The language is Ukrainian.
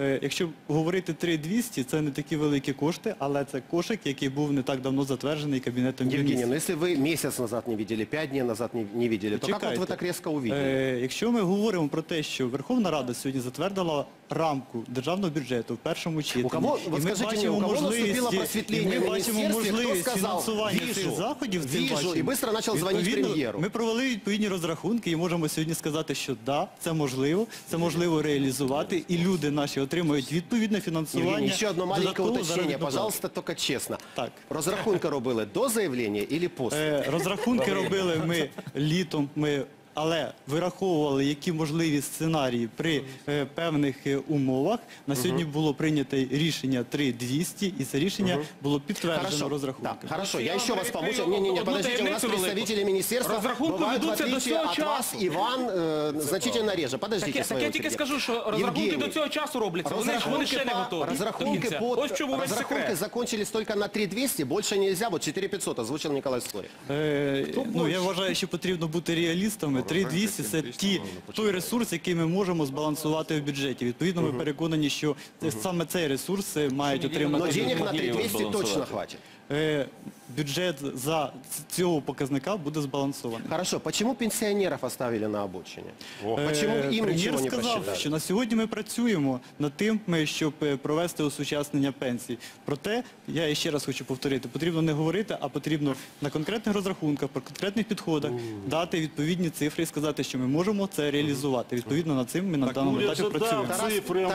Е, Якщо говорити 3200, це не такі великі кошти, але це кошик, який був не так давно затверджений Кабінетом Евгений, міністрів. ну якщо ви місяць назад не бачили, 5 днів назад не, бачили, то як от ви так різко увидели? Е, Якщо ми говоримо про те, що Верховна Рада сьогодні затвердила рамку державного бюджету в першому читанні, У кого- і ми скажите бачимо у кого можливість, наступило і просветление ми в бачимо кто можливість сказал, фінансування «Вижу, цих заходів, цим вижу», бачимо. і быстро почав дзвонити Відповідно, прем'єру. Ми провели відповідні розрахунки і можемо сьогодні сказати, що да, це можливо, це можливо реалізувати, і люди наші отримують відповідне фінансування. Евгений, еще одно маленькое додаткову уточнение, заробітну плату. пожалуйста, только честно. Так. Розрахунка робили до заявления или после? Е, Розрахунки робили ми літом. Ми але вираховували, які можливі сценарії при е, певних е, умовах. На сьогодні було прийнято рішення 3200, і це рішення було підтверджено розрахунками. да, хорошо, я еще вас помучу. Не-не-не, подождите, у нас представители министерства Розрахунки бывают, в ведуться до отличие цього от вас, часу. Иван, э, значительно реже. Подождите, Так, я- так тільки скажу, що розрахунки до цього часу робляться. Вони, ж- вони ще не по- готові. до Разрахунки, кінця. по, Ось в чому весь разрахунки секрет. закончились только на 3200, больше нельзя, вот 4500 озвучил Николай Скорик. Е, ну, я вважаю, що потрібно бути реалістами. 3200 – це ті, той ресурс, який ми можемо збалансувати в бюджеті. Відповідно, ми переконані, що це, саме цей ресурс е, мають отримати. отримати. денег на 3200 точно хватит. Е, Бюджет за цього показника буде збалансований. Хорошо, почему пенсионеров оставили на обочине? Почему Е, им Прем'єр ничего не сказав, що на сьогодні ми працюємо над тим, ми, щоб е, провести осучаснення пенсій. Проте, я ще раз хочу повторити, потрібно не говорити, а потрібно на конкретних розрахунках, по конкретних підходах дати відповідні цифри і сказати, що ми можемо це реалізувати. Відповідно на цим ми на даному уряд етапі же дав працюємо. цифри,